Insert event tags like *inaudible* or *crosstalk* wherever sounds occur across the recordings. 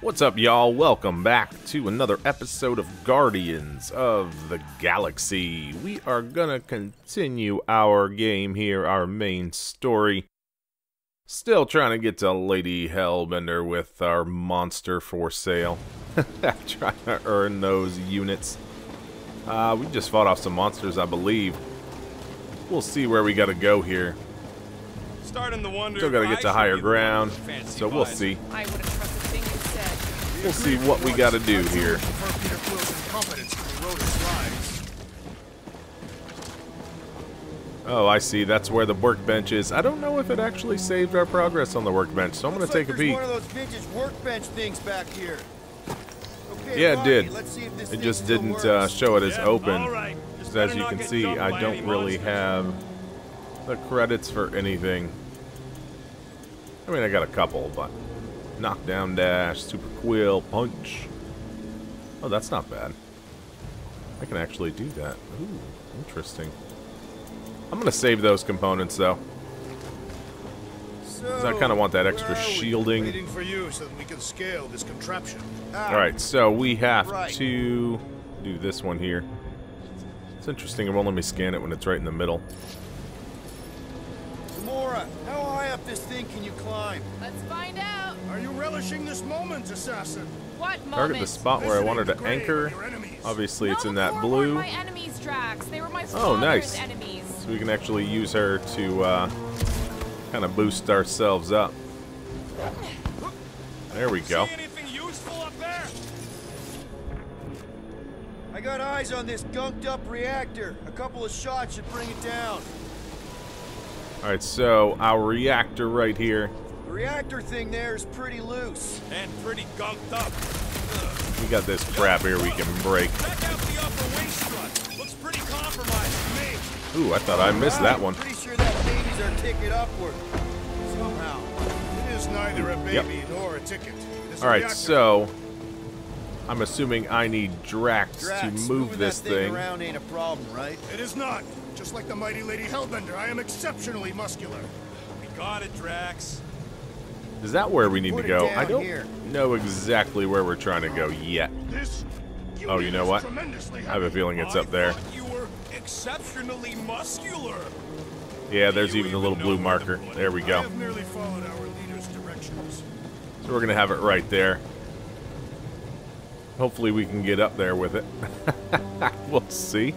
What's up, y'all? Welcome back to another episode of Guardians of the Galaxy. We are gonna continue our game here, our main story. Still trying to get to Lady Hellbender with our monster for sale. *laughs* trying to earn those units. Uh, we just fought off some monsters, I believe. We'll see where we gotta go here. Starting to wonder Still gotta get to higher be the one ground, with the fancy so we'll visor. see. I wouldn't trust a thing you said. We'll see what we gotta do here. Confirm Peter Quill's incompetence to erode his rise. Oh, I see. That's where the workbench is. I don't know if it actually saved our progress on the workbench, so I'm going to take like a peek. one of those vintage workbench things back here. Okay, Yeah, it did. let's see if this It just didn't uh, show it as Yeah, open. all right. Just 'cause as you can see, I don't really monsters. have the credits for anything. I mean, I got a couple, but knockdown dash, super quill, punch. Oh, that's not bad. I can actually do that. Ooh, interesting. I'm gonna save those components though. So, I kinda want that extra where are we? shielding. Waiting for you so that we can scale this contraption. Ah, Alright, so we have Right. to do this one here. It's interesting, it won't let me scan it when it's right in the middle. Gamora, how high up this thing can you climb? Let's relishing this moment, assassin? What moment? Target the spot where I Visiting wanted to anchor. of your. Obviously, it's in that blue, my enemies, Drax. They were my Oh, nice. enemies. so we can actually use her to uh, kind of boost ourselves up. There we go. See anything useful up there? I got eyes on this gunked up reactor. A couple of shots should bring it down. Alright, so our reactor right here. The reactor thing there is pretty loose. And pretty gunked up. We got this crap here we can break. Check out the upper wing strut. Looks pretty compromised to me. Ooh, I thought I missed that one. Pretty sure that baby's our ticket upward. Somehow. It is neither a Yep. baby nor a ticket. It is a Alright, so I'm assuming I need Drax, Drax, to moving move this that thing, thing. around ain't a problem, right? It is not. Just like the mighty Lady Hellbender, I am exceptionally muscular. We got it, Drax. Is that where we need to go? I don't here. know exactly where we're trying to go yet. This. Oh, you know what? I have a feeling it's up there. you were exceptionally muscular. Yeah, there's You even a little blue marker. put it. There we go. have merely followed our. So we're gonna have it right there. Hopefully we can get up there with it. *laughs* we'll see.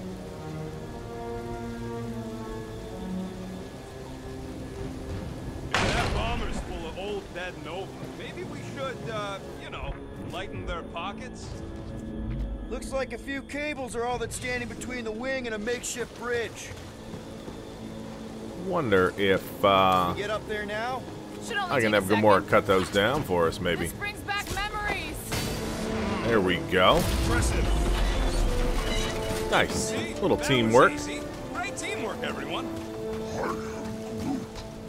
Looks like a few cables are all that's standing between the wing and a makeshift bridge. Wonder if uh, Get up there now? I can have a Gamora cut those down for us, maybe. This brings back memories. There we go. Impressive. Nice. See? Little teamwork. easy. Right teamwork, everyone.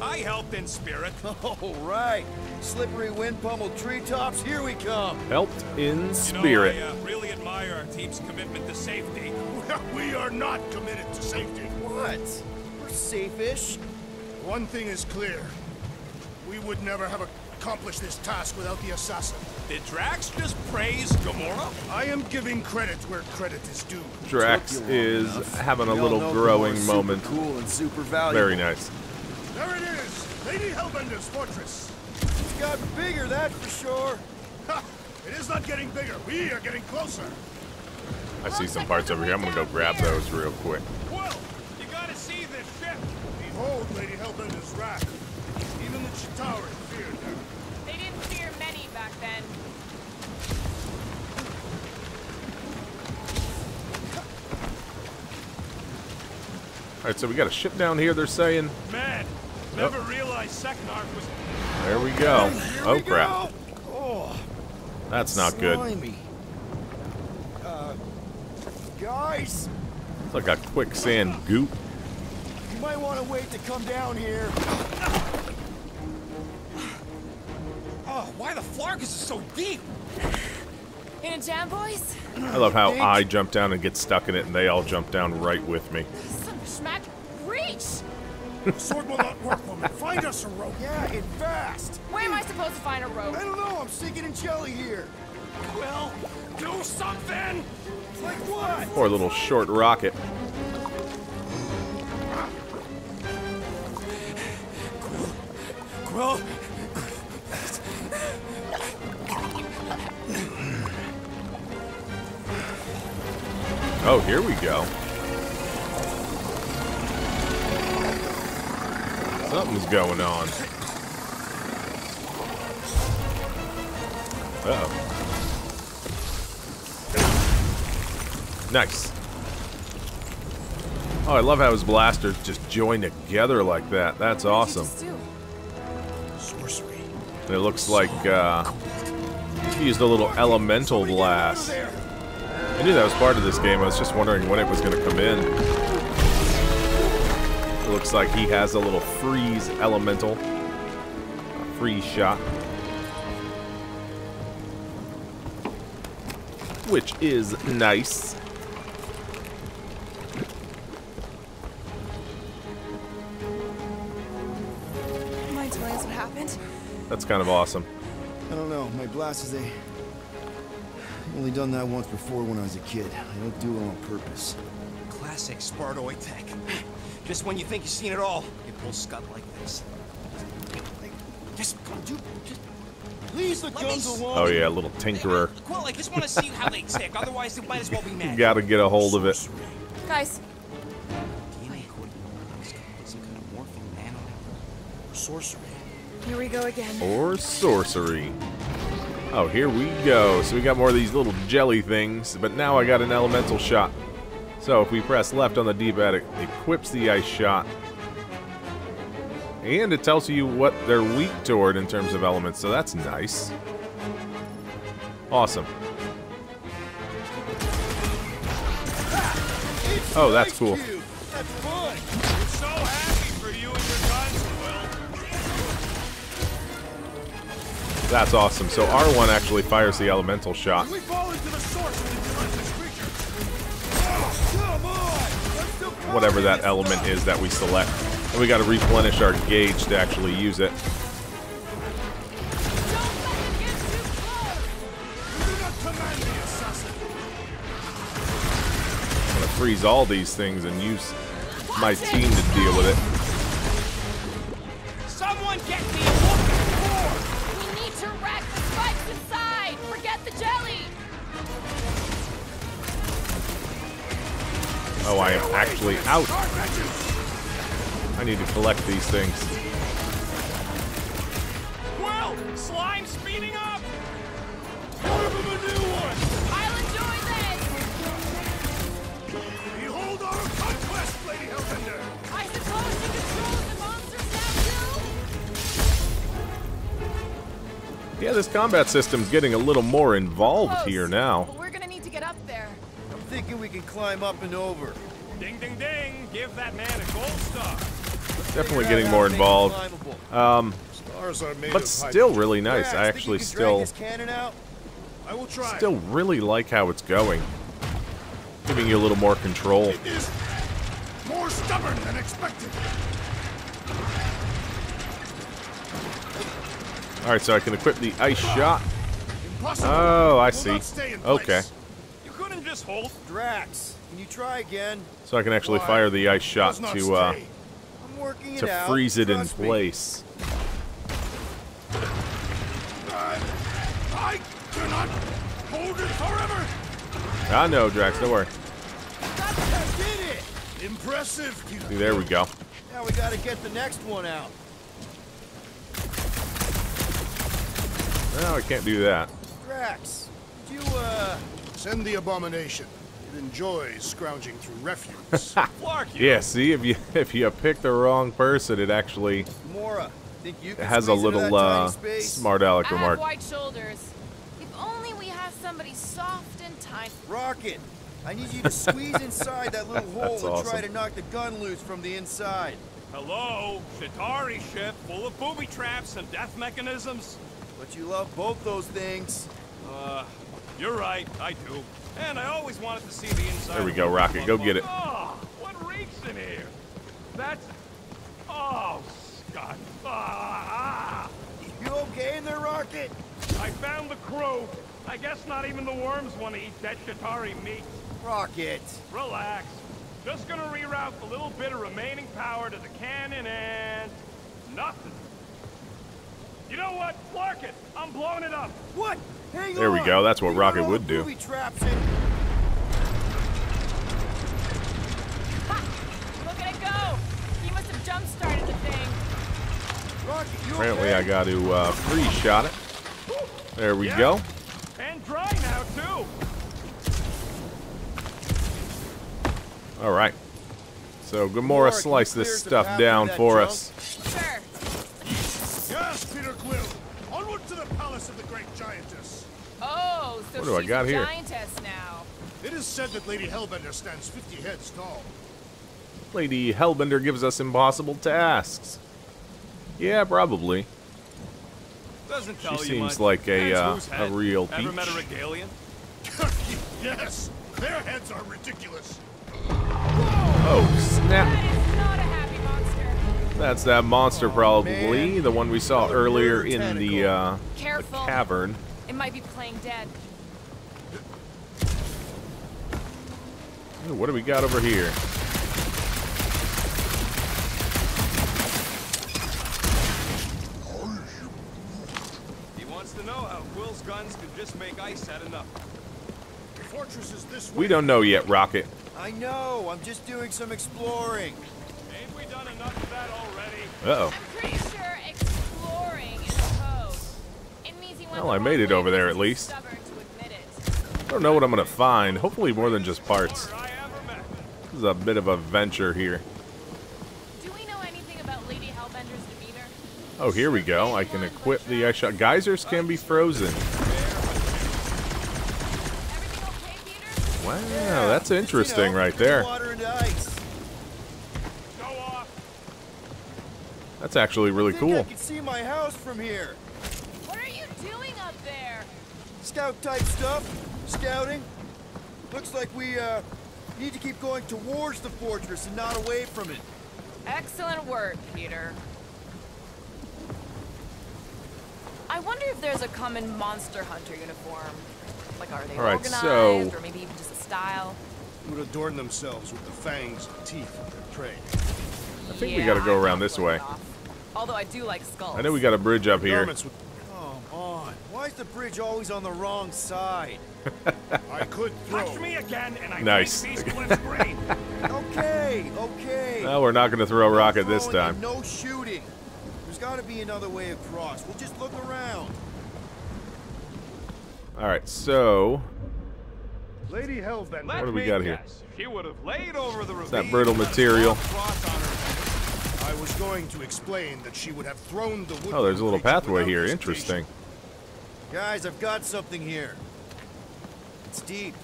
I helped in spirit. *laughs* All right. Slippery wind pummeled treetops, here we come. Helped in You spirit. know, I uh, really admire our team's commitment to safety. We are not committed to safety. What? We're safe-ish. One thing is clear. We would never have accomplished this task without the assassin. Did Drax just praise Gamora? I am giving credit where credit is due. Drax is having a little growing moment. Cool and super valuable. Very nice. There it is! Lady Hellbender's fortress! It's gotten bigger, that's for sure. Ha! It is not getting bigger. We are getting closer. I see some parts over here. I'm gonna go grab those real quick. Whoa! You gotta see this ship! Behold Lady Hellbender's wrath. Even the Chitauri feared her. They didn't fear many back then. Alright, so we got a ship down here, they're saying. Man, never realized Seknarf was... There we go. Here Oh we crap. go. Oh, That's not good. slimy. Uh, guys, It's like a quicksand goop. you might want to wait to come down here. Oh, why the Flargus is so deep? In a jam, boys? I love how Think? I jump down and get stuck in it, and they all jump down right with me. Some schmack reach. The sword will not work, woman. Find us a rope. Yeah, and fast. Where am I supposed to find a rope? I don't know, I'm sinking in jelly here. Well, do something! Like what? Or a little short rocket. Quill, Oh, here we go. Something's going on. Uh oh. Nice. Oh, I love how his blasters just join together like that. That's awesome. And it looks like uh, he used a little elemental blast. I knew that was part of this game. I was just wondering when it was going to come in. It looks like he has a little freeze elemental. A freeze shot. Which is nice. That's kind of awesome. I don't know, my blasters, they... I've only done that once before when I was a kid. I don't do it on purpose. Classic Spartoid tech. Just when you think you've seen it all, you pull scud like this. Just, come on. Just Leave the Let me guns alone! Oh yeah, a little tinkerer. Quill, I just want to see how they *laughs* tick. Otherwise, it might as well be You gotta get a hold of it. Guys, DNA coding. Some kind of morphing nano. Sorcery. Go again. Or sorcery. Oh, here we go. So we got more of these little jelly things, but now I got an elemental shot. So if we press left on the D-pad, it equips the ice shot. And it tells you what they're weak toward in terms of elements, so that's nice. Awesome. Oh, that's cool. That's awesome. So R1 actually fires the elemental shot. We fall into the source of the relentless creature. Oh, come on! Let's still whatever that element is that we select. And we got to replenish our gauge to actually use it. Don't let them get too close! You do not command me, assassin. I'm gonna freeze all these things and use my team to deal with it. The jelly! Oh, I am actually out. I need to collect these things. Quill, slime speeding up. Give him a new one. I'll enjoy this! Behold our conquest, Lady Hellbender. Yeah, this combat system's getting a little more involved Close. here now. But we're gonna need to get up there. I'm thinking we can climb up and over. Ding, ding, ding. Give that man a gold star. Definitely getting more to make it involved. Um, Stars are made but of still really nice. Drax, I actually you can drag still out? I will try. still really like how it's going. Giving you a little more control. It is more stubborn than expected. All right, so I can equip the ice shot. Oh, I see. not stay in Okay. You couldn't just hold. Drax, can you try again? So I can actually fire the ice shot to uh. I'm working it to freeze it in place. I, I cannot hold it forever. Ah, no, Drax, don't worry. I! Impressive. See, there we go. Now we gotta get the next one out. No, I can't do that. Drax, did you, uh... Send the abomination. It enjoys scrounging through refuse. *laughs* Clark, you. Yeah, see, if you *laughs* if you pick the wrong person, it actually Mora, think you can it has a squeeze into little uh, smart aleck I have remark. white shoulders. If only we have somebody soft and tight. Rocket, I need you to squeeze inside that little *laughs* hole That's and try to knock the gun loose from the inside. Hello, Chitauri ship full of booby traps and death mechanisms. But you love both those things. Uh, you're right, I do. And I always wanted to see the inside. There we go, Rocket. Go get it. Oh, what reeks in here? That's. Oh, Scott. Ah. You okay in there, Rocket? I found the crow. I guess not even the worms want to eat that Chitauri meat. Rocket. Relax. Just gonna reroute the little bit of remaining power to the cannon and... Nothing. You know what? Mark it. I'm blowing it up. What? Hang There we go, that's what We Rocket would do. booby traps in. Look at it go! He must have jump-started the thing. Rocket, you Apparently, okay? I got to uh, free shot it. There we Yeah. go. And dry now, too. All right. So Gamora Mark, slice this stuff down for junk? us. Sure. Yes, Peter Quill! Onward to the palace of the great giantess! Oh, so What do I she's got a here? giantess now. It is said that Lady Hellbender stands 50 heads tall. Lady Hellbender gives us impossible tasks. Yeah, probably. Doesn't She tell you seems much. like a, uh, a head. real Ever met a peach. regalian? *laughs* yes! Their heads are ridiculous! Oh, snap. That's that monster, probably. man. The one we saw Another earlier in the, uh, the cavern. It might be playing dead. Ooh, what do we got over here? He wants to know how Quill's guns can just make ice at enough. The fortress is this way. We don't know yet, Rocket. I know. I'm just doing some exploring. Ain't we done enough of that already? Uh-oh. I'm pretty sure exploring is code. It means he went Well, I made it over there at least. stubborn to admit it. I don't know what I'm going to find. Hopefully more than just parts. Or I ever met. This is a bit of a venture here. Do we know anything about Lady Hellbender's demeanor? Oh, here we go. I can equip the ice shot. Geysers can be frozen. Everything okay, Wow, that's interesting right there. Water into ice. Go off. That's actually really I think I cool. can see my house from here. What are you doing up there? Scout type stuff. Scouting. Looks like we uh need to keep going towards the fortress and not away from it. Excellent work, Peter. I wonder if there's a common monster hunter uniform. Like, are they All right, organized, so- or maybe even just a style? Would adorn themselves with the fangs and teeth of their prey. I think we gotta go around this way. off. Although I do like skulls. I know we got a bridge up here. Come on. Why is the bridge always on the wrong side? *laughs* I could throw... Touch me again, and I Nice. take these clips brain. *laughs* Okay, okay. Well, we're not going to throw a rocket this time. No shooting. There's got to be another way across. We'll just look around. All right, so Lady Hellbender. Let What do we me got here? She would have laid over the ravine. that brittle with a material. cross on her head. I was going to explain that she would have thrown the wood. Oh, there's a little pathway here. Interesting. Guys, I've got something here. It's deep.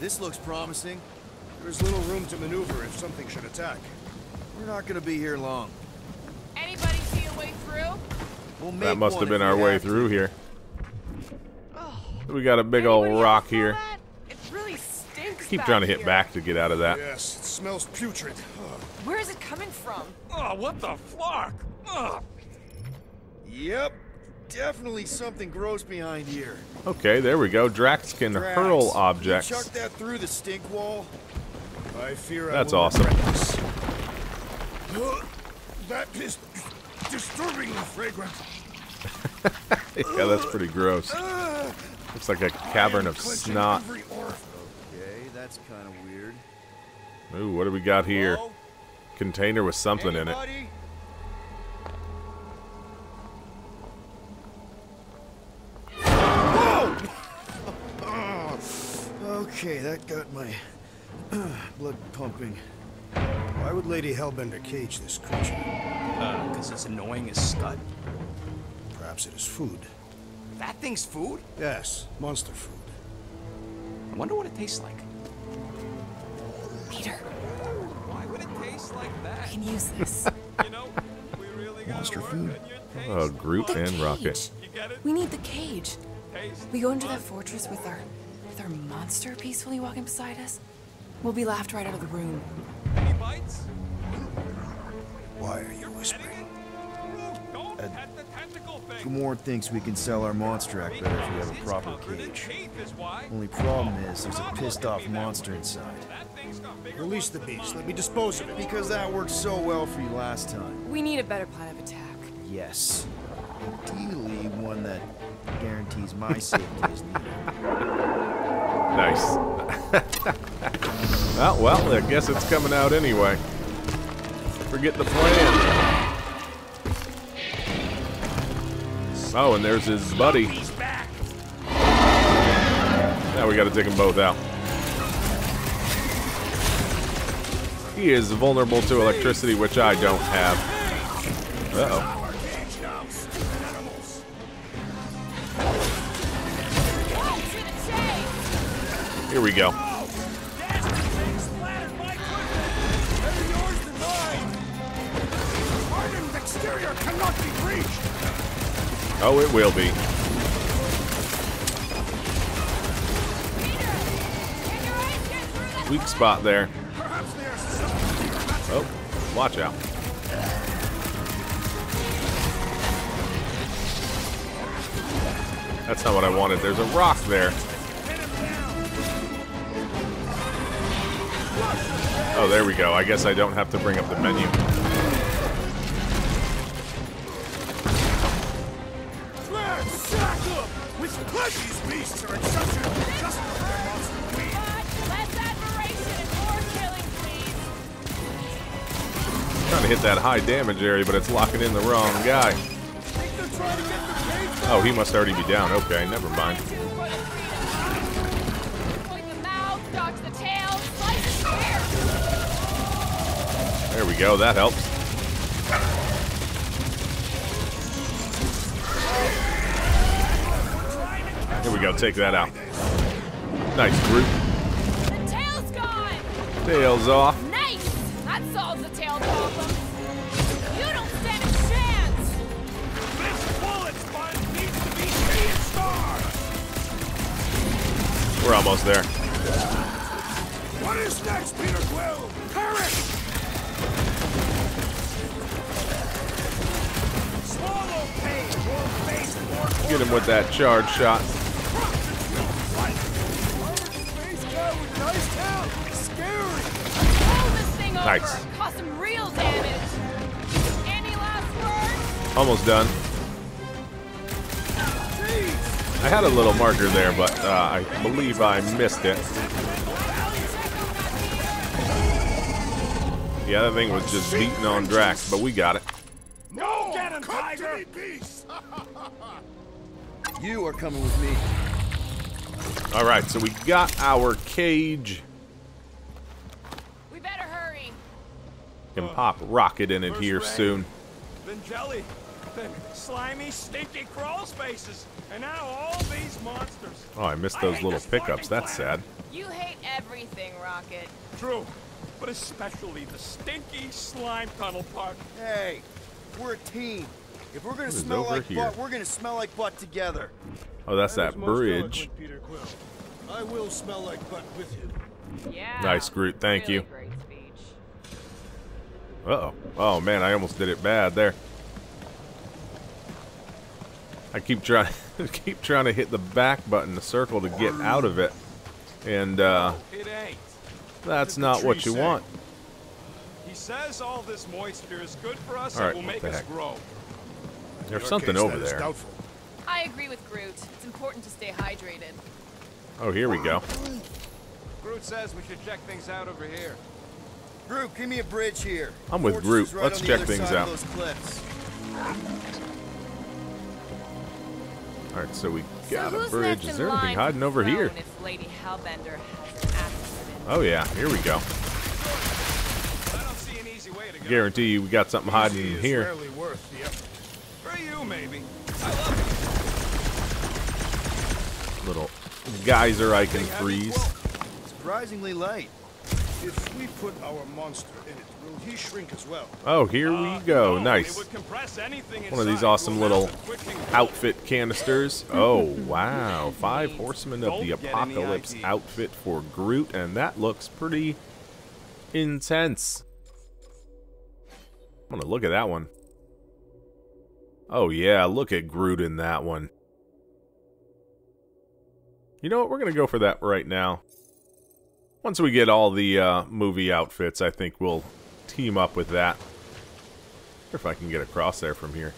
This looks promising. There's little room to maneuver if something should attack. We're not gonna be here long. Anybody see a way through? We'll make That must one have been our way have to. through here. Oh, We got a big old rock here. It really stinks. Keep trying to hit here. back to get out of that. Yes, it smells putrid. Ugh. Where is it coming from? Oh, what the flark? Ugh. Ah. Yep. Definitely something gross behind here. Okay, there we go. Drax can Drax, hurl you objects. Chuck that through the stink wall. I fear I That's will awesome. regret this. Ugh, That is disturbingly fragrant. *laughs* yeah, that's pretty gross. Ah. Looks like a cavern of clenching snot. every orifice. Okay, that's kind of weird. Ooh, what do we got here? Hello? Container with something in it. *laughs* Okay, that got my *clears throat* blood pumping. Why would Lady Hellbender cage this creature? Uh, because it's annoying as scud. Perhaps it is food. That thing's food? Yes, monster food. I wonder what it tastes like. Peter, Why would it taste like I that? can use this. *laughs* You know, we really gotta Monster food. on your. Oh, Groot The and cage. Rocket. You get it? We need the cage. Taste. We go into that fortress with our with our monster peacefully walking beside us. We'll be laughed right out of the room. Any bites? Why are you whispering? Anything? Don't Uh, pet the Practical thing. Gamora thinks we can sell our monster act better if we have a proper cage. Only problem is there's a pissed off monster inside. Release the beast. Let me dispose of it. Because that worked so well for you last time. We need a better plan of attack. Yes. Ideally, one that guarantees my *laughs* safety is needed. Nice. *laughs* oh, well, I guess it's coming out anyway. Forget the plan. Oh, and there's his buddy. Now we gotta take them both out. He is vulnerable to electricity, which I don't have. Uh-oh. Here we go. Oh, it will be. Weak spot there. Watch out. That's not what I wanted. There's a rock there. Oh, there we go. I guess I don't have to bring up the menu. Hit that high damage area, but it's locking in the wrong guy. Think they're trying to get the cage Oh, he must already be down. Okay, never mind. Point the mouth, dodge the tail, slice the square. There we go. That helps. Here we go. Take that out. Nice, Groot. Tails off. Almost there. What is next, Peter Quill? Hurry! Swallow pain or face more Get him with that charge shot. Space guy with nice tail. Scary. I had a little marker there, but uh, I believe I missed it. Yeah, that thing was just beating on Drax, but we got it. Go get him, Come Tiger. beast! *laughs* You are coming with me. All right, so we got our cage. We better hurry. Can pop rocket in it here rain. soon. Then jelly. Then slimy, stinky crawl spaces. And now all these monsters. Oh, I missed those hate little pickups. That's sad. You hate everything, Rocket. True. But especially the stinky slime tunnel part. Hey, we're a team. If we're gonna What is smell like here? butt, we're gonna smell like butt together. Oh, that's that, most bridge. Peter Quill. I will smell like butt with you. Yeah. Nice, Groot. Thank really you. Great speech. Uh-oh. Oh, man, I almost did it bad there. I keep trying *laughs* keep trying to hit the back button, the circle, to get out of it. And, uh, that's not what you want. He says all this moisture is good for us All right, and will make the us heck? grow. There's something case, over there. Doubtful. I agree with Groot. It's important to stay hydrated. Oh, here we go. Groot says we should check things out over here. Groot, give me a bridge here. I'm with Groot. right Let's check other things side out. Of those cliffs. All right, so we So got a bridge. Is there anything hiding over here? Lady has an. Oh, yeah, here we go. I don't see an easy way to go. Guarantee you we got something hiding in here. worth the. For you, maybe. I love Little geyser I can freeze. Surprisingly light. If we put our monster shrink as well? Oh, here we Uh, go. Nice. One of these awesome little outfit canisters. *laughs* Oh, wow. Five Horsemen of the Don't get any Apocalypse outfit for Groot, and that looks pretty intense. I'm gonna look at that one. Oh yeah, look at Groot in that one. You know what, we're gonna go for that right now. Once we get all the uh, movie outfits, I think we'll team up with that. if I can get across there from here.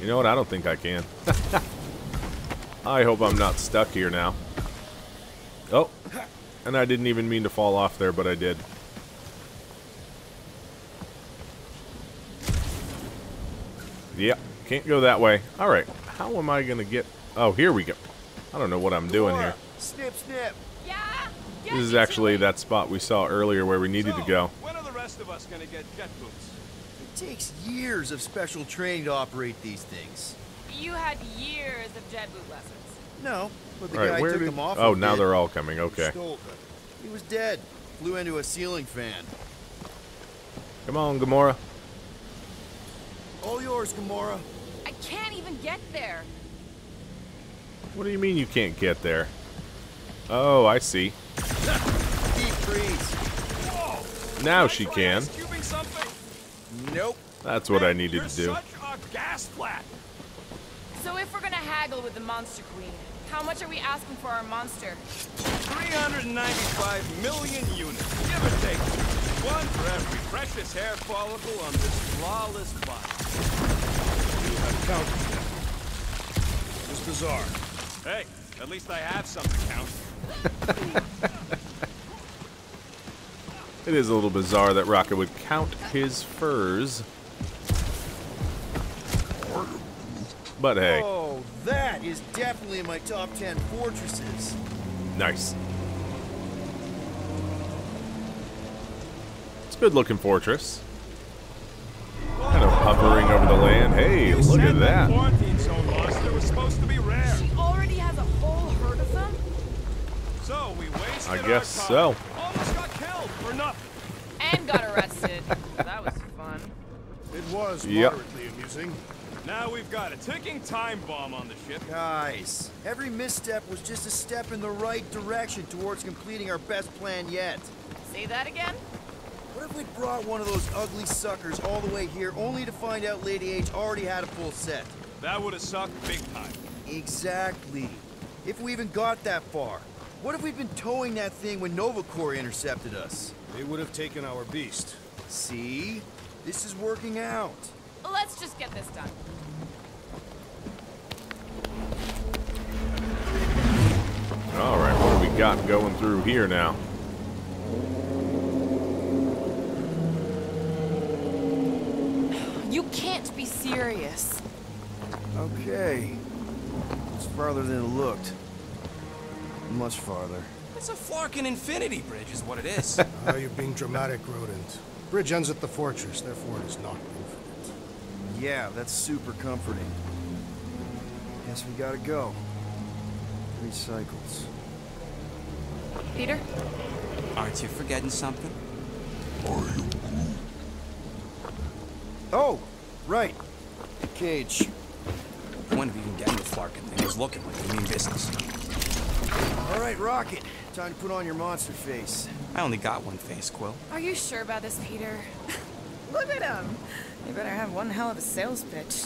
You know what, I don't think I can. *laughs* I hope I'm not stuck here now. Oh, and I didn't even mean to fall off there, but I did. Yep, can't go that way. Alright, how am I going to get... Oh, here we go. I don't know what I'm doing here. Snip, snip. Yeah. This is actually that spot we saw earlier where we needed to go. When are the rest of us gonna get jet boots? It takes years of special training to operate these things. You had years of jet boot lessons. No, but the Alright, guy where took did... them off. Oh, now did. they're all coming. Okay. Stole them. He was dead. Flew into a ceiling fan. Come on, Gamora. All yours, Gamora. I can't even get there. What do you mean you can't get there? Oh, I see. Deep freeze. Now she can. ice cubing something? Nope. That's what I needed you're to do. such a gas flat. So if we're gonna haggle with the Monster Queen, how much are we asking for our monster? 395 million units, give or take. One for every precious hair follicle on this flawless body. You have counted them. It was bizarre. Hey, at least I have something to count. *laughs* It is a little bizarre that Rocket would count his furs. But hey, Oh, that is definitely in my top 10 fortresses. nice. It's a good looking fortress. Kind of hovering over the land. Hey, You look at that. quarantine zone monster was supposed to be rare. She already has a whole herd of them? So we wasted I guess time. so. Almost got killed for nothing. And got arrested. *laughs* that was fun. It was Yep. moderately amusing. Now we've got a ticking time bomb on the ship. Guys, every misstep was just a step in the right direction towards completing our best plan yet. Say that again? What if we brought one of those ugly suckers all the way here only to find out Lady H already had a full set? That would have sucked big time. Exactly. If we even got that far. What if we'd been towing that thing when Nova Corps intercepted us? They would have taken our beast. See? This is working out. Let's just get this done. Alright, what do we got going through here now? You can't be serious. Okay. It's farther than it looked. Much farther. It's a Flarkin Infinity Bridge, is what it is. *laughs* Ah, you're being dramatic, Rodent. Bridge ends at the fortress, therefore it is not infinite. Yeah, that's super comforting. Guess we gotta go. Three cycles. Peter? Aren't you forgetting something? Are you Oh, right. Cage. When we even getting the Flarkin thing is looking like we mean business. All right, Rocket. Time to put on your monster face. I only got one face, Quill. Are you sure about this, Peter? *laughs* Look at him. You better have one hell of a sales pitch.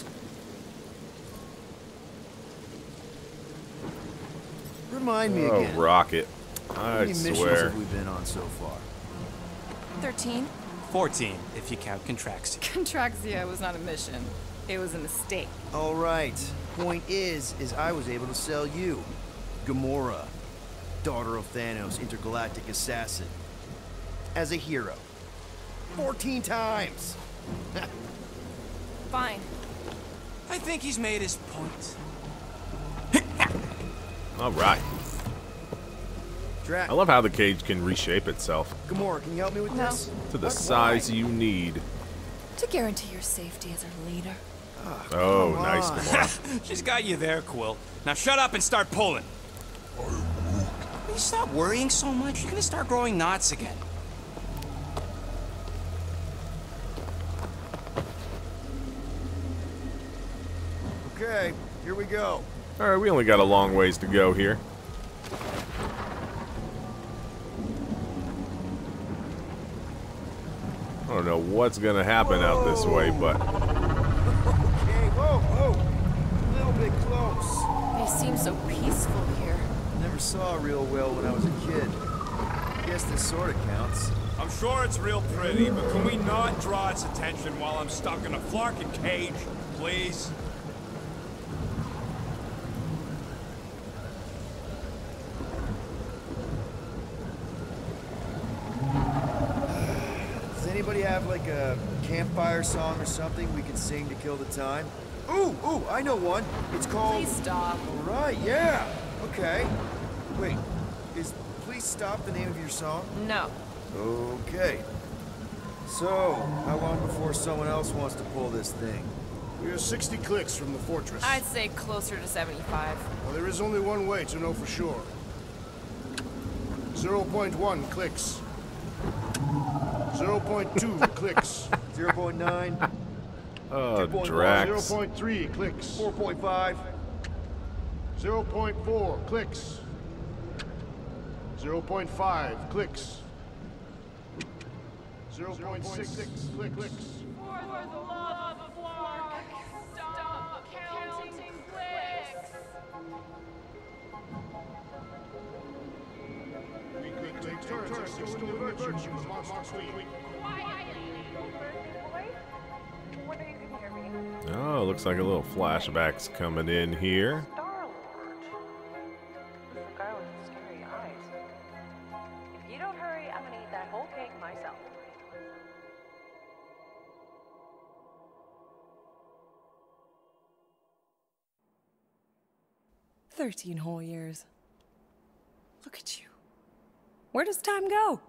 Remind me Oh, again. Oh, Rocket. How I many missions have we been on so far? 13? 14, if you count Contraxia. *laughs* Contraxia was not a mission. It was a mistake. All right. Point is, is I was able to sell you, Gamora, daughter of Thanos, intergalactic assassin, as a hero. 14 times. *laughs* Fine. I think he's made his point. *laughs* Alright. Drac, I love how the cage can reshape itself Gamora, can you help me with No. this? to the But size why? you need. To guarantee your safety as our leader. Oh, ah, Come nice. Gamora. *laughs* She's got you there, Quill. Now shut up and start pulling. Will you stop worrying so much? You're gonna start growing knots again. Okay, here we go. Alright, we only got a long ways to go here. I don't know what's gonna happen out this way, but *laughs* Okay, whoa, whoa. A little bit close. They seem so peaceful here. Never saw real well when I was a kid. I guess this sort of counts. I'm sure it's real pretty, but can we not draw its attention while I'm stuck in a flarkin' cage, please? Does anybody have like a campfire song or something we can sing to kill the time? Ooh, ooh, I know one. It's called. Please stop. All right, yeah. Okay. Wait, is Please Stop the name of your song? No. Okay. So, how long before someone else wants to pull this thing? We are 60 clicks from the fortress. I'd say closer to 75. Well, there is only one way to know for sure. 0.1 clicks. 0.2 *laughs* clicks. 0.9, oh, 2.1, Drax. 0.3 clicks. 4.5, 0.4 clicks. 0.5 clicks. 0.6 clicks. For the love of Flark, stop counting clicks. We could take turns extolling the virtues of Monster Queen. Oh, looks like a little flashback's coming in here. Thirteen whole years. Look at you. Where does time go?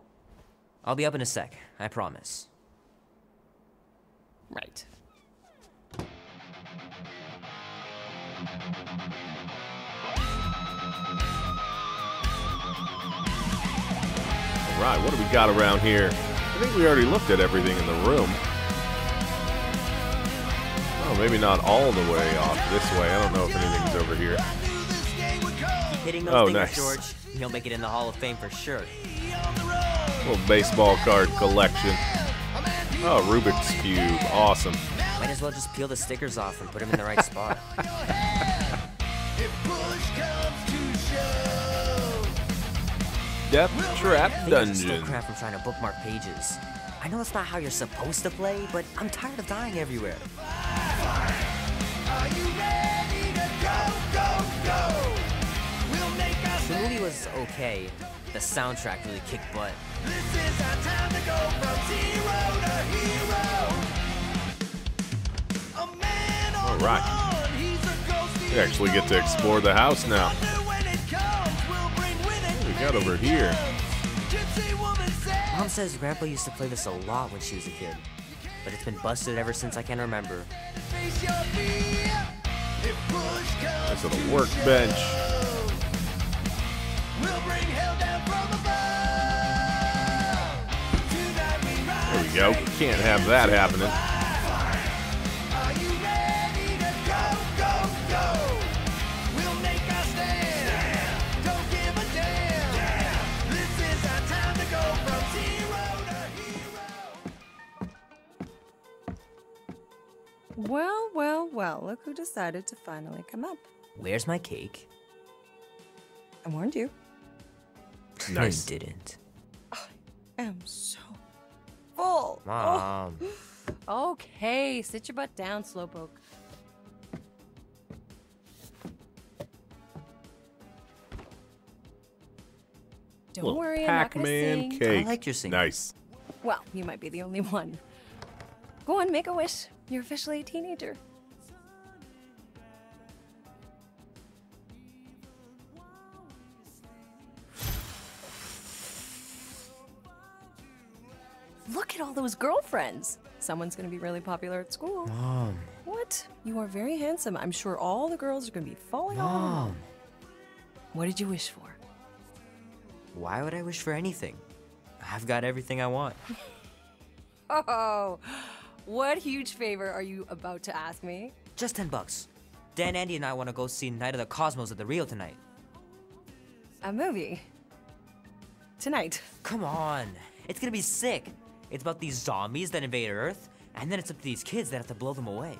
I'll be up in a sec, I promise. Right. All right, what do we got around here? I think we already looked at everything in the room. Oh, maybe not all the way off this way. I don't know if anything's over here. Keep hitting those Oh, things, nice. George. You'll make it in the Hall of Fame for sure. Little baseball card collection. Oh, Rubik's Cube. Awesome. Might as well just peel the stickers off and put them in the right spot. *laughs* Death Trap I still Dungeon. cramped from trying to bookmark pages. I know it's not how you're supposed to play, but I'm tired of dying everywhere. Movie was okay. The soundtrack really kicked butt. All right. We actually get to explore the house now. What we got over here? Mom says Grandpa used to play this a lot when she was a kid, but it's been busted ever since I can remember. Nice little workbench. There we go. Can't have that happening. Well, well, well, look who decided to finally come up. Where's my cake? I warned you. Nice. I didn't. I am so full. Mom. Oh. Okay, sit your butt down, Slowpoke. Don't Little worry, I'm not gonna Pac-Man sing. cake. I like your singing. Nice. Well, you might be the only one. Go on, make a wish. You're officially a teenager. Look at all those girlfriends. Someone's gonna be really popular at school. Mom. What? You are very handsome. I'm sure all the girls are gonna be falling all over you. Mom. What did you wish for? Why would I wish for anything? I've got everything I want. *laughs* Oh, what huge favor are you about to ask me? Just 10 bucks. Dan, Andy, and I want to go see Night of the Cosmos at the Rio tonight. A movie. Tonight. Come on. It's gonna be sick. It's about these zombies that invade Earth, and then it's up to these kids that have to blow them away.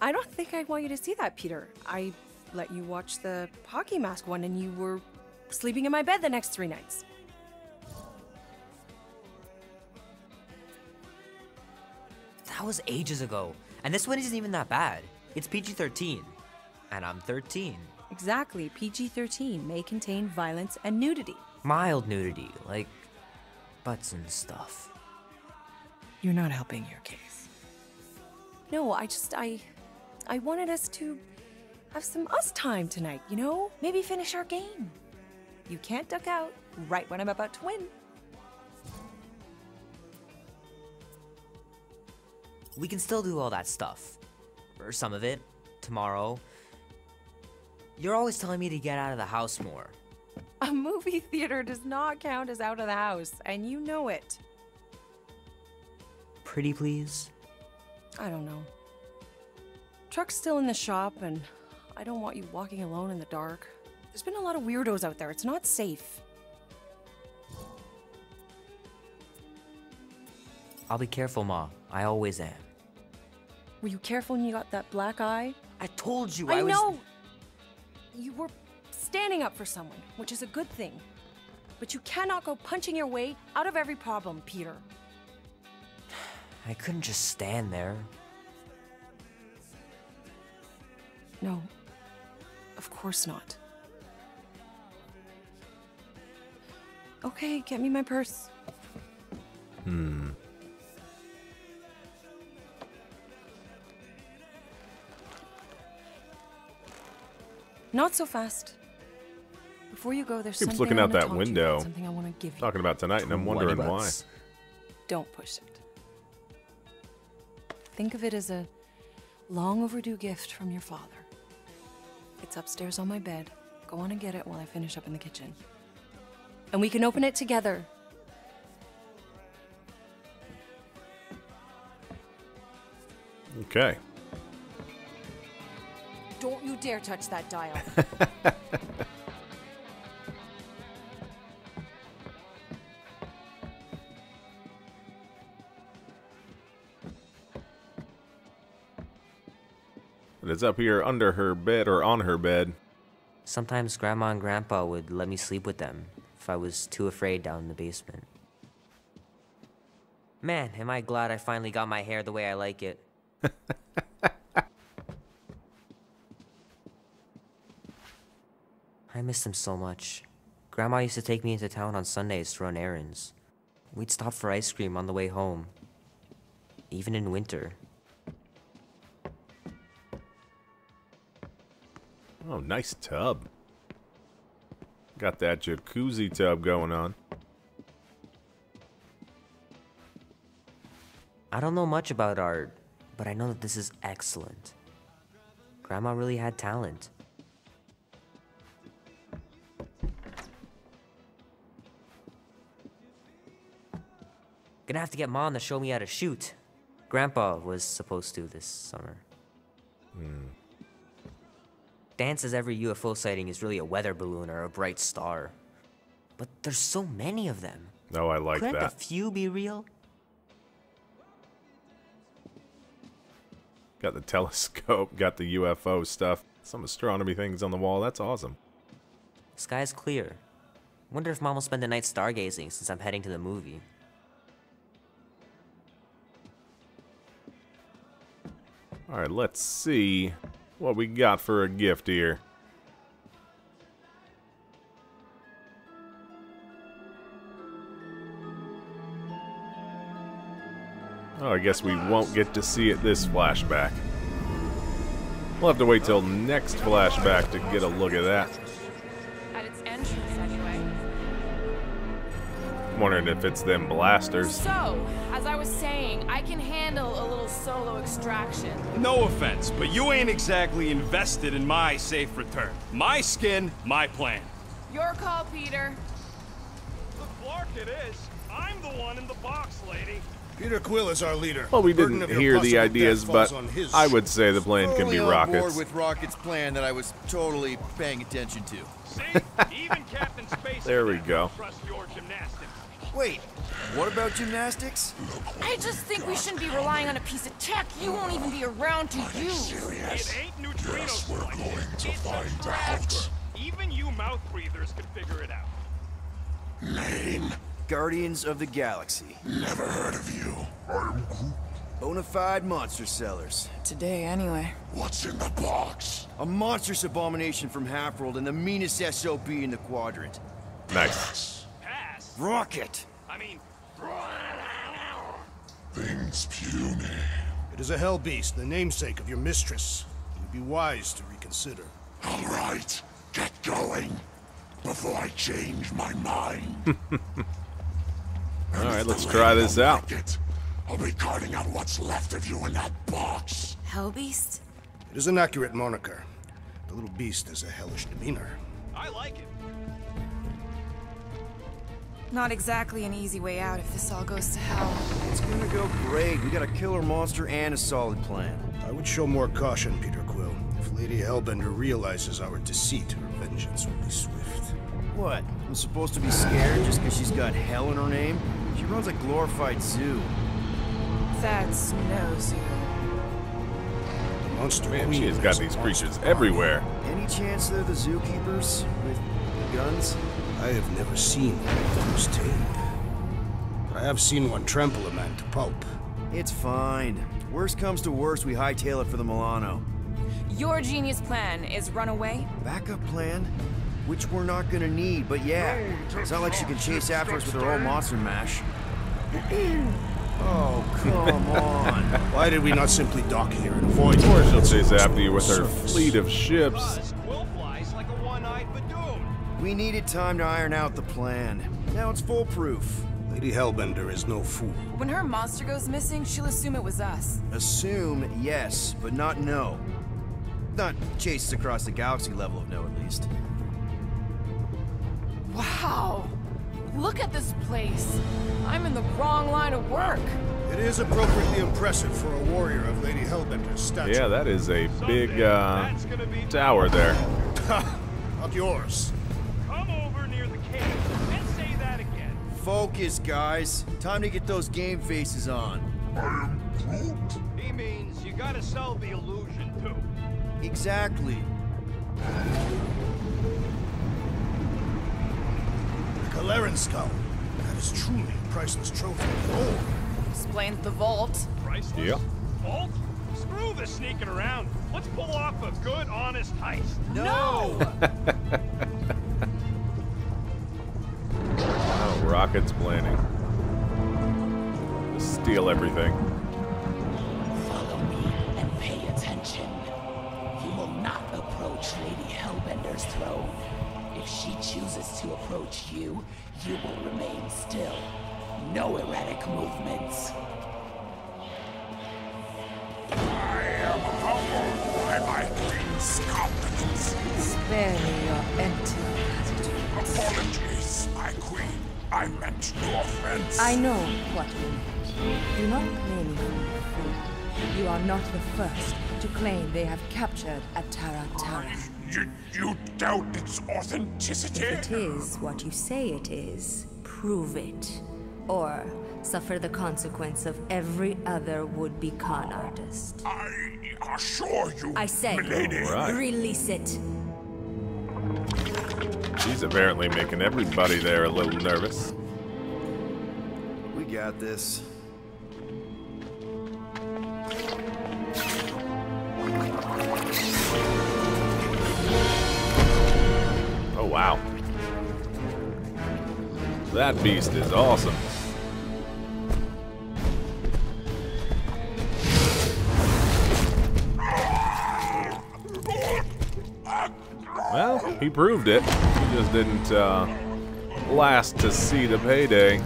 I don't think I want you to see that, Peter. I let you watch the hockey mask one and you were sleeping in my bed the next three nights. That was ages ago, and this one isn't even that bad. It's PG 13, and I'm 13. Exactly, PG 13 may contain violence and nudity. Mild nudity, like butts and stuff. You're not helping your case. No, I just, I. I wanted us to have some us time tonight, you know? Maybe finish our game. You can't duck out right when I'm about to win. We can still do all that stuff. Or some of it. Tomorrow. You're always telling me to get out of the house more. A movie theater does not count as out of the house, and you know it. Pretty please? I don't know. Truck's still in the shop, and I don't want you walking alone in the dark. There's been a lot of weirdos out there. It's not safe. I'll be careful, Ma. I always am. Were you careful when you got that black eye? I told you I, I, was. know! You were standing up for someone, which is a good thing. But you cannot go punching your way out of every problem, Peter. I couldn't just stand there. No. Of course not. Okay, get me my purse. Hmm. Not so fast. Before you go, there's Keeps something looking I out wanna that talk to you window. about, something I want to give you. Talking about tonight, and I'm wondering why. Don't push it. Think of it as a long overdue gift from your father. It's upstairs on my bed. Go on and get it while I finish up in the kitchen. And we can open it together. Okay. Don't you dare touch that dial. *laughs* Up here under her bed or on her bed. Sometimes Grandma and Grandpa would let me sleep with them if I was too afraid down in the basement. Man, am I glad I finally got my hair the way I like it. *laughs* I miss them so much. Grandma used to take me into town on Sundays to run errands. We'd stop for ice cream on the way home. Even in winter. Oh, nice tub. Got that jacuzzi tub going on. I don't know much about art, but I know that this is excellent. Grandma really had talent. Gonna have to get Mom to show me how to shoot. Grandpa was supposed to this summer. Hmm. Dan says every UFO sighting is really a weather balloon or a bright star. But there's so many of them. Oh, I like Couldn't a few be real? Got the *laughs* telescope, got the UFO stuff, some astronomy things on the wall. That's awesome. Sky's clear. Wonder if Mom will spend the night stargazing since I'm heading to the movie. All right, let's see what we got for a gift here. Oh, I guess we won't get to see it this flashback. We'll have to wait till next flashback to get a look at that. Wondering if it's them blasters. So, as I was saying, I can handle a little solo extraction. No offense, but you ain't exactly invested in my safe return. My skin, my plan. Your call, Peter. The Clark it is. I'm the one in the box, lady. Peter Quill is our leader. Well, we didn't of your hear the ideas, but falls on his I would say the plan can Totally be on rockets. board with Rocket's plan that I was totally paying attention to. See? Even Captain Space *laughs* There we go. Trust your gymnastics. Wait, what about gymnastics? I just think we shouldn't be relying on a piece of tech you won't even be around to use. It ain't neutrinos we're going to find out. Even you mouth breathers can figure it out. Name? Guardians of the Galaxy. Never heard of you. I'm Groot. Bonafide monster sellers. Today, anyway. What's in the box? A monstrous abomination from Halfworld and the meanest SOB in the quadrant. Nice. Pass. Rocket! I mean, Things puny. It is a hell beast, the namesake of your mistress. It would be wise to reconsider. All right, get going before I change my mind. *laughs* All right, let's try this out. Like it, I'll be carting out what's left of you in that box. Hell beast? It is an accurate moniker. The little beast has a hellish demeanor. I like it. Not exactly an easy way out if this all goes to hell. It's gonna go great. We got a killer monster and a solid plan. I would show more caution, Peter Quill. If Lady Hellbender realizes our deceit, her vengeance will be swift. What? I'm supposed to be scared just because she's got hell in her name? She runs a glorified zoo. That's no zoo. The monster Man, queen she has got these monster creatures army. everywhere. Any chance they're the zookeepers with guns? I have never seen one firsthand. But I have seen one trample a man to pulp. It's fine. Worst comes to worst, we hightail it for the Milano. Your genius plan is run away? Backup plan? Which we're not gonna need, but yeah. It's not like she can chase after us with her old monster mash. *clears throat* oh, come *laughs* on. *laughs* Why did we not simply dock here and avoid Or she'll chase after you with her fleet of ships. We needed time to iron out the plan. Now it's foolproof. Lady Hellbender is no fool. When her monster goes missing, she'll assume it was us. Assume yes, but not no. Not chased across the galaxy level of no, at least. Wow! Look at this place. I'm in the wrong line of work. It is appropriately impressive for a warrior of Lady Hellbender's stature. Yeah, that is a big uh, that's gonna be tower there. *laughs* Not yours. Focus, guys. Time to get those game faces on. I am Groot. He means you gotta sell the illusion too. Exactly. The Galeran skull. That is truly a priceless trophy. Oh, Explains the vault. Priceless. Yeah. Vault? Screw the sneaking around. Let's pull off a good, honest heist. No! Oh, *laughs* *laughs* Rocket's planning. to Steal everything. Follow me and pay attention. You will not approach Lady Hellbender's throne. If she chooses to approach you, you will remain still. No erratic movements. I am humbled by my queen's competence. Spare me your empty attitude. Apologies, my queen. I meant no offense. I know what you meant. Do not play me for a fool. You are not the first to claim they have captured a Tara Tara. You, you doubt its authenticity? If it is what you say it is, prove it. Or suffer the consequence of every other would-be con artist. I assure you, I say, milady. Right. release it. She's apparently making everybody there a little nervous. We got this. Oh, wow. That beast is awesome. Well, he proved it. Just didn't uh, last to see the payday.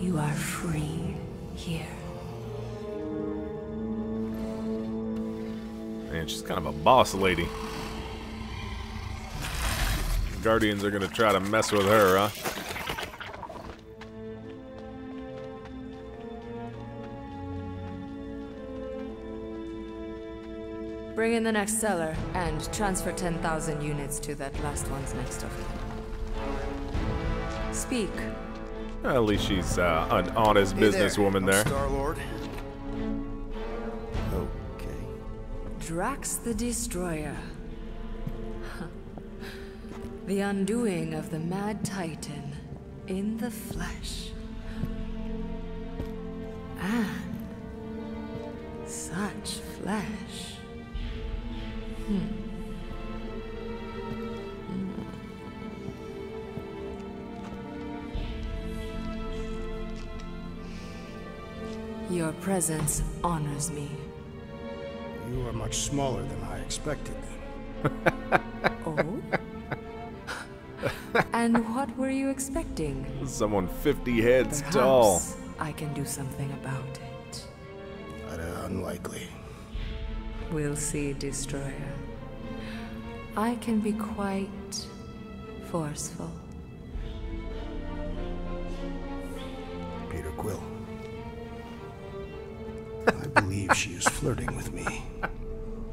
You are Guardians are gonna try to mess with her, huh? Bring in the next seller and transfer 10,000 units to that last one's next of. Speak. At least she's uh, an honest hey businesswoman there. there. Star-Lord. Okay. Drax the Destroyer the undoing of the Mad Titan in the flesh. And such flesh. Hmm. Your presence honors me. You are much smaller than I expected. *laughs* Oh? And what were you expecting? Someone 50 heads Perhaps tall. I can do something about it. But uh, unlikely. We'll see, Destroyer. I can be quite forceful. Peter Quill. I believe she is flirting with me.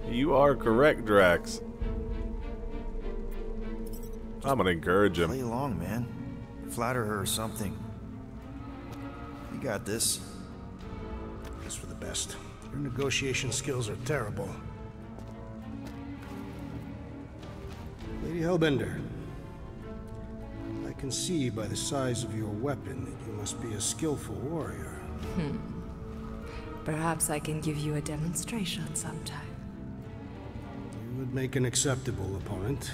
You are correct, Drax. I'm gonna encourage him. Play along, man. Flatter her or something. You got this. Just for the best. Your negotiation skills are terrible. Lady Hellbender, I can see by the size of your weapon that you must be a skillful warrior. Hmm. Perhaps I can give you a demonstration sometime. You would make an acceptable opponent.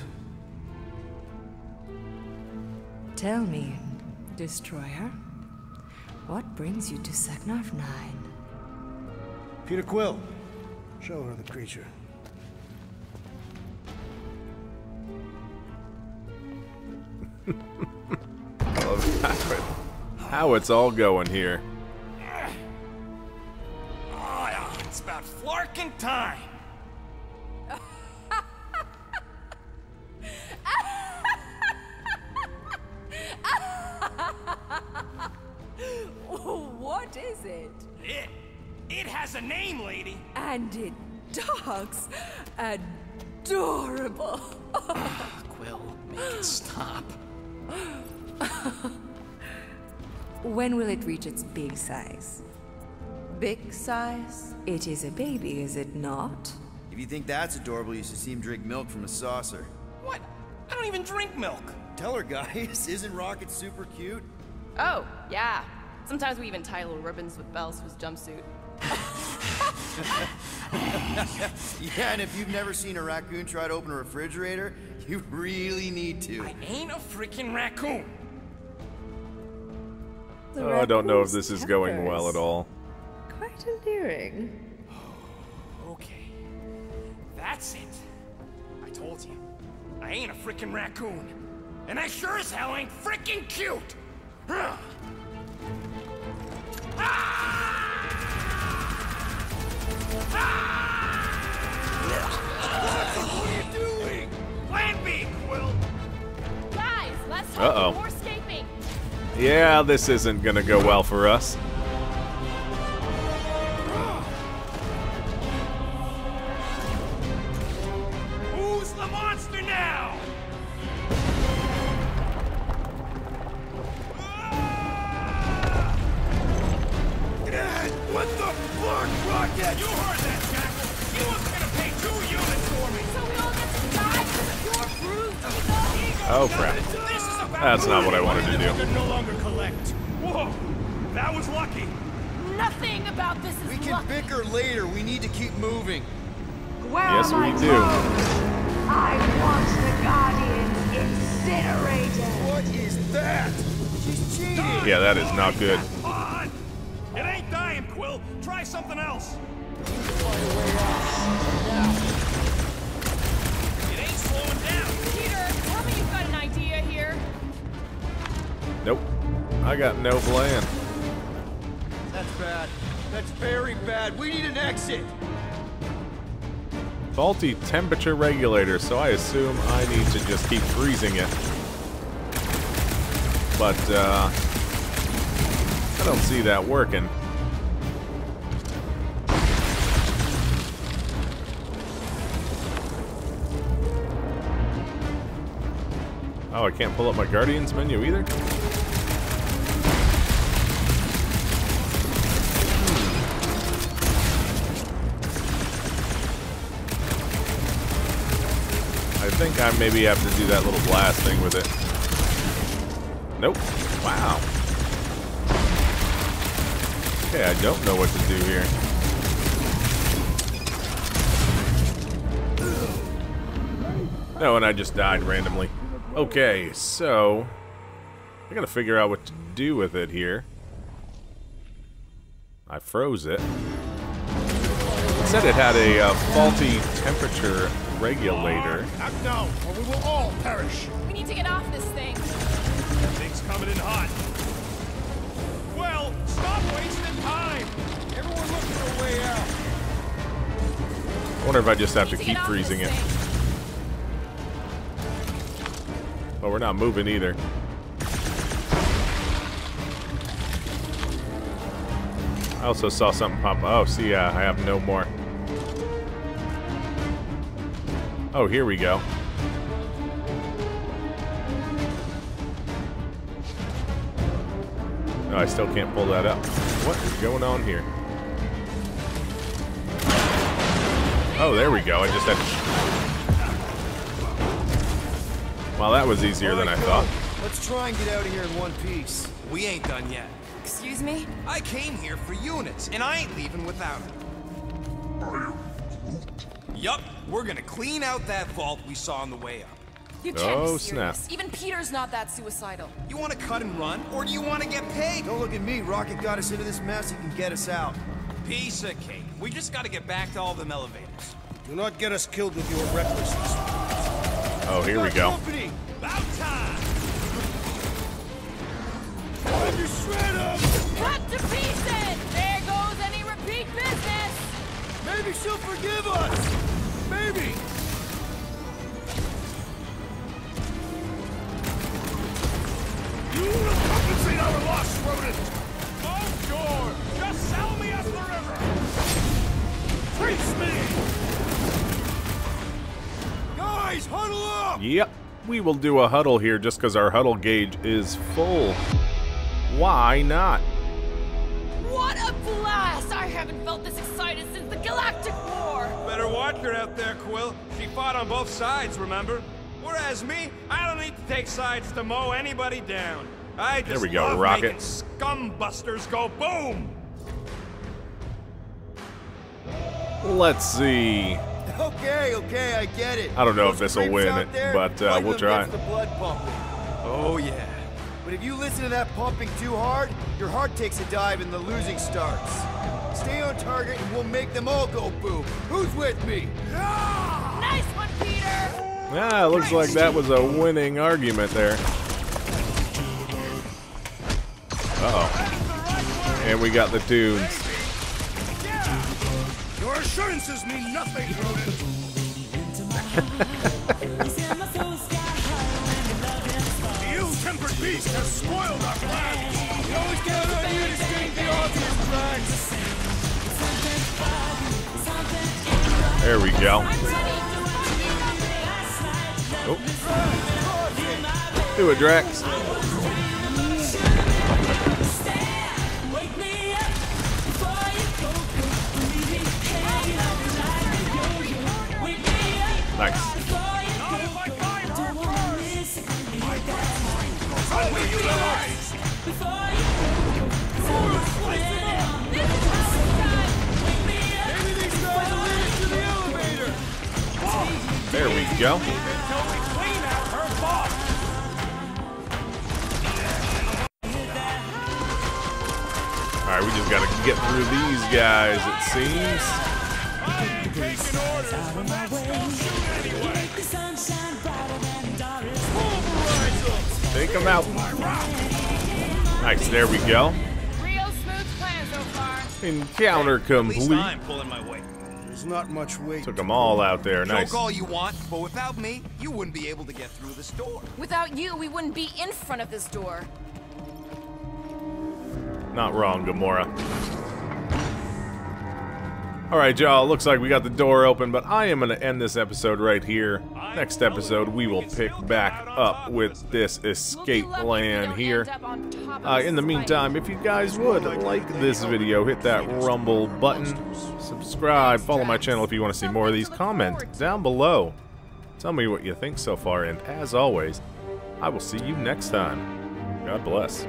Tell me, Destroyer, what brings you to Seknarf 9? Peter Quill, show her the creature. How, how it's all going here. Oh, yeah, it's about flarking time. It reach its big size? Big size? It is a baby, is it not? If you think that's adorable, you should see him drink milk from a saucer. What? I don't even drink milk. Tell her, guys. *laughs* Isn't Rocket super cute? Oh, yeah. Sometimes we even tie little ribbons with bells to his jumpsuit. *laughs* yeah, and if you've never seen a raccoon try to open a refrigerator, *laughs* you really need to. I ain't a freaking raccoon. Oh, I don't know if this is going well at all. Quite endearing. Okay. That's it. I told you. I ain't a freaking raccoon. And I sure as hell ain't freaking cute. Huh. What are you doing? Plan B, Quill. Guys, let's Uh-oh. Yeah, this isn't gonna go well for us. Yeah, that is not good. It ain't dying, Quill. Try something else. It ain't slowing down. Peter, tell me you've got an idea here. Nope. I got no plan. That's bad. That's very bad. We need an exit. Faulty temperature regulator, so I assume I need to just keep freezing it. But, uh... I don't see that working. Oh, I can't pull up my Guardians menu either? Hmm. I think I maybe have to do that little blast thing with it. Nope. Wow. Okay, I don't know what to do here. No, and I just died randomly. Okay, so... I gotta figure out what to do with it here. I froze it. It said it had a uh, faulty temperature regulator. Act now, or we will all perish. We need to get off this thing. Thing's coming in hot. Wonder if I just have to keep freezing it. But we're not moving either. I also saw something pop. Oh, see, yeah, I have no more. Oh, here we go. No, I still can't pull that up. What is going on here? Oh, there we go. I just had to... Well, that was easier than I thought. Let's try and get out of here in one piece. We ain't done yet. Excuse me? I came here for units, and I ain't leaving without them. Yup, we're gonna clean out that vault we saw on the way up. You oh, can't Oh, be serious. snap. Even Peter's not that suicidal. You wanna cut and run, or do you wanna get paid? Don't look at me. Rocket got us into this mess. He can get us out. Piece of cake. We just gotta get back to all them elevators. Do not get us killed with your recklessness. Oh, here we go. Company, about time. You shred 'em! Cut to pieces! There goes any repeat business! Maybe she'll forgive us! Maybe! You will compensate our loss, rodent! Oh, sure! Trace me! Guys, huddle up! Yep, we will do a huddle here just because our huddle gauge is full. Why not? What a blast! I haven't felt this excited since the Galactic War! Better watch her out there, Quill. She fought on both sides, remember? Whereas me, I don't need to take sides to mow anybody down. I just There we go, love Rocket. making scumbusters go boom! Let's see. Okay, okay, I get it. I don't know if this'll win it, there, but, uh, we'll try. the blood. Oh, yeah. But if you listen to that pumping too hard, your heart takes a dive and the losing starts. Stay on target and we'll make them all go boom. Who's with me? Nice one, Peter! Yeah, it looks like that was a winning argument there. Uh-oh. And we got the tunes. Assurances mean nothing, the ill-tempered beast has spoiled our plans. You to the. There we go. Oh. Do it, Drax. There we go. Alright, we just gotta get through these guys, it seems. Take them out. Nice, there we go. Real smooth plan so far. Encounter At least complete. I'm pulling my weight. There's not much weight. Took them all out there. Nice. Joke all you want, but without me, you wouldn't be able to get through this door. Without you, we wouldn't be in front of this door. Not wrong, Gamora. Alright, y'all. Looks like we got the door open, but I am going to end this episode right here. Next episode, we will pick back up with this escape plan here. Uh, in the meantime, if you guys would like this video, hit that rumble button, subscribe, follow my channel if you want to see more of these, comment down below. Tell me what you think so far, and as always, I will see you next time. God bless.